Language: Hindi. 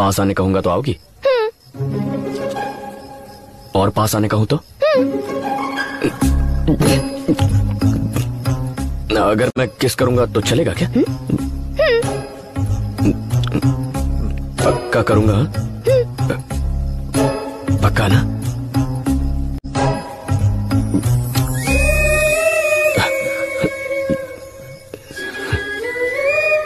पास आने कहूँगा तो आओगी? और पास आने कहूँ तो? अगर मैं किस करूँगा तो चलेगा क्या? पक्का करूँगा हाँ? पक्का ना?